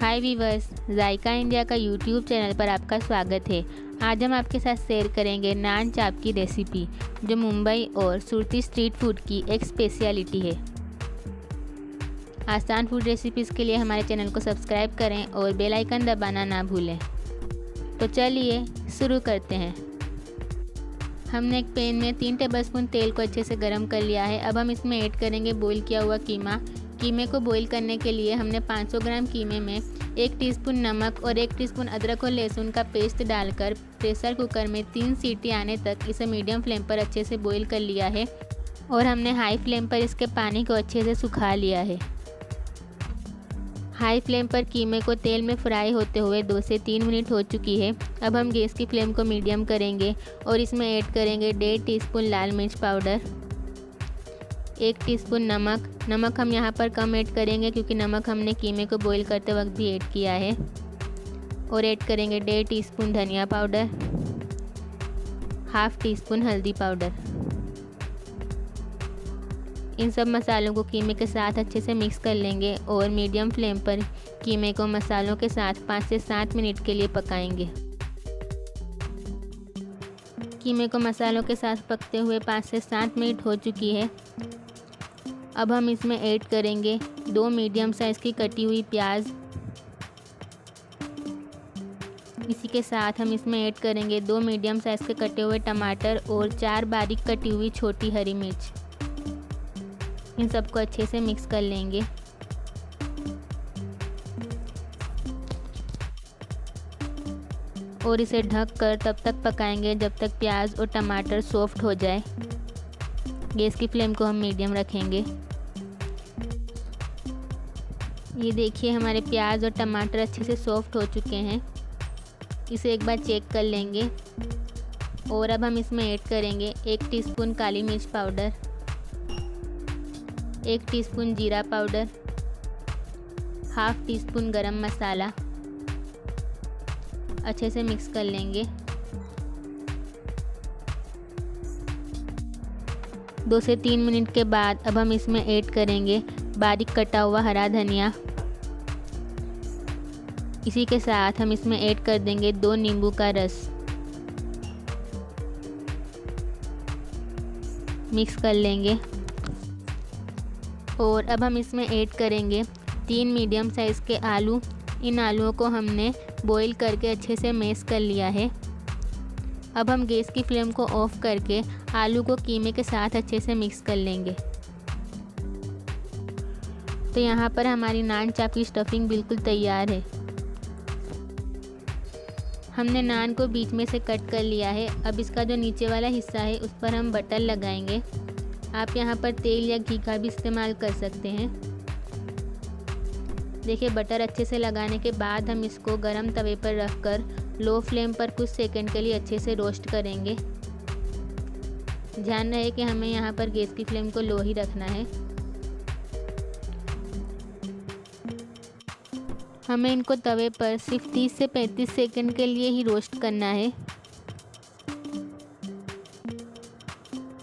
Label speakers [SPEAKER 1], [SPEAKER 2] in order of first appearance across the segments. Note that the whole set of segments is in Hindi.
[SPEAKER 1] हाय वीवर्स जायका इंडिया का यूट्यूब चैनल पर आपका स्वागत है। आज हम आपके साथ शेयर करेंगे नान चाप की रेसिपी जो मुंबई और सुरती स्ट्रीट फ़ूड की एक स्पेशलिटी है। आसान फ़ूड रेसिपीज़ के लिए हमारे चैनल को सब्सक्राइब करें और बेल आइकन दबाना ना भूलें। तो चलिए शुरू करते हैं। हमने एक पैन में तीन टेबलस्पून तेल को अच्छे से गर्म कर लिया है। अब हम इसमें ऐड करेंगे बॉईल किया हुआ कीमा। कीमे को बॉईल करने के लिए हमने 500 ग्राम कीमे में एक टीस्पून नमक और एक टीस्पून अदरक और लहसुन का पेस्ट डालकर प्रेशर कुकर में तीन सीटी आने तक इसे मीडियम फ्लेम पर अच्छे से बॉईल कर लिया है और हमने हाई फ्लेम पर इसके पानी को अच्छे से सुखा लिया है। हाई फ्लेम पर कीमे को तेल में फ्राई होते हुए दो से तीन मिनट हो चुकी है। अब हम गैस की फ्लेम को मीडियम करेंगे और इसमें ऐड करेंगे डेढ़ टीस्पून लाल मिर्च पाउडर एक टीस्पून नमक। नमक हम यहाँ पर कम ऐड करेंगे क्योंकि नमक हमने कीमे को बॉईल करते वक्त भी ऐड किया है। और ऐड करेंगे डेढ़ टीस्पून धनिया पाउडर हाफ़ टी स्पून हल्दी पाउडर इन सब मसालों को कीमे के साथ अच्छे से मिक्स कर लेंगे और मीडियम फ्लेम पर कीमे को मसालों के साथ पाँच से सात मिनट के लिए पकाएँगे। कीमे को मसालों के साथ पकते हुए पाँच से सात मिनट हो चुकी है। अब हम इसमें ऐड करेंगे दो मीडियम साइज़ की कटी हुई प्याज। इसी के साथ हम इसमें ऐड करेंगे दो मीडियम साइज़ के कटे हुए टमाटर और चार बारीक कटी हुई छोटी हरी मिर्च। इन सबको अच्छे से मिक्स कर लेंगे। और इसे ढक कर तब तक पकाएँगे जब तक प्याज और टमाटर सॉफ्ट हो जाए। गैस की फ्लेम को हम मीडियम रखेंगे। ये देखिए हमारे प्याज और टमाटर अच्छे से सॉफ्ट हो चुके हैं। इसे एक बार चेक कर लेंगे। और अब हम इसमें ऐड करेंगे एक टीस्पून काली मिर्च पाउडर, एक टीस्पून जीरा पाउडर, हाफ़ टी स्पून गरम मसाला। अच्छे से मिक्स कर लेंगे। दो से तीन मिनट के बाद अब हम इसमें ऐड करेंगे बारीक कटा हुआ हरा धनिया। इसी के साथ हम इसमें ऐड कर देंगे दो नींबू का रस। मिक्स कर लेंगे। और अब हम इसमें ऐड करेंगे तीन मीडियम साइज़ के आलू। इन आलूओं को हमने बॉईल करके अच्छे से मेस कर लिया है। अब हम गैस की फ्लेम को ऑफ़ करके आलू को कीमे के साथ अच्छे से मिक्स कर लेंगे। तो यहाँ पर हमारी नान चाप की स्टफिंग बिल्कुल तैयार है। हमने नान को बीच में से कट कर लिया है। अब इसका जो नीचे वाला हिस्सा है, उस पर हम बटर लगाएँगे। आप यहाँ पर तेल या घी का भी इस्तेमाल कर सकते हैं। देखिए बटर अच्छे से लगाने के बाद हम इसको गरम तवे पर रख कर लो फ्लेम पर कुछ सेकंड के लिए अच्छे से रोस्ट करेंगे। ध्यान रहे कि हमें यहाँ पर गैस की फ्लेम को लो ही रखना है। हमें इनको तवे पर सिर्फ़ 30 से 35 सेकंड के लिए ही रोस्ट करना है।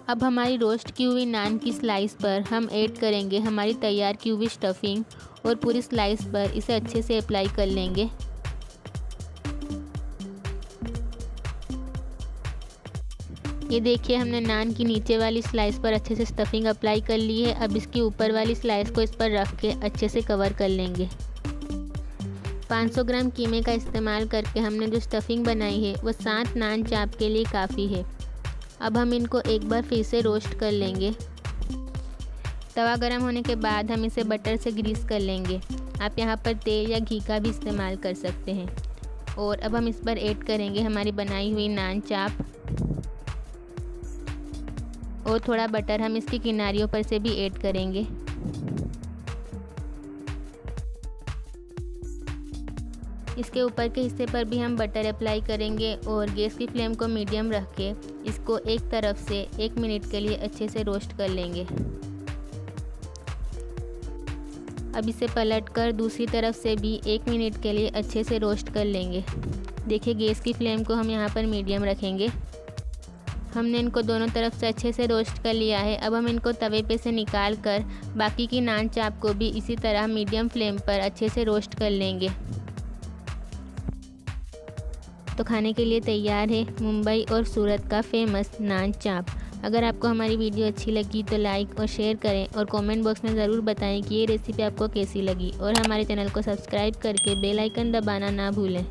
[SPEAKER 1] अब हमारी रोस्ट की हुई नान की स्लाइस पर हम ऐड करेंगे हमारी तैयार की हुई स्टफिंग और पूरी स्लाइस पर इसे अच्छे से अप्लाई कर लेंगे। ये देखिए, हमने नान की नीचे वाली स्लाइस पर अच्छे से स्टफिंग अप्लाई कर ली है। अब इसकी ऊपर वाली स्लाइस को इस पर रख के अच्छे से कवर कर लेंगे। 500 ग्राम कीमे का इस्तेमाल करके हमने जो स्टफिंग बनाई है, वो सात नान चाप के लिए काफ़ी है। अब हम इनको एक बार फिर से रोस्ट कर लेंगे। तवा गर्म होने के बाद हम इसे बटर से ग्रीस कर लेंगे। आप यहाँ पर तेल या घी का भी इस्तेमाल कर सकते हैं। और अब हम इस पर ऐड करेंगे हमारी बनाई हुई नान चाप। और थोड़ा बटर हम इसकी किनारियों पर से भी ऐड करेंगे। इसके ऊपर के हिस्से पर भी हम बटर अप्लाई करेंगे और गैस की फ्लेम को मीडियम रख के इसको एक तरफ़ से एक मिनट के लिए अच्छे से रोस्ट कर लेंगे। अब इसे पलट कर दूसरी तरफ़ से भी एक मिनट के लिए अच्छे से रोस्ट कर लेंगे। देखिए गैस की फ्लेम को हम यहाँ पर मीडियम रखेंगे। हमने इनको दोनों तरफ़ से अच्छे से रोस्ट कर लिया है। अब हम इनको तवे पे से निकाल कर बाकी की नान चाप को भी इसी तरह मीडियम फ्लेम पर अच्छे से रोस्ट कर लेंगे। तो खाने के लिए तैयार है मुंबई और सूरत का फ़ेमस नान चाप। अगर आपको हमारी वीडियो अच्छी लगी तो लाइक और शेयर करें और कमेंट बॉक्स में ज़रूर बताएँ कि ये रेसिपी आपको कैसी लगी। और हमारे चैनल को सब्सक्राइब करके बेल आइकन दबाना ना भूलें।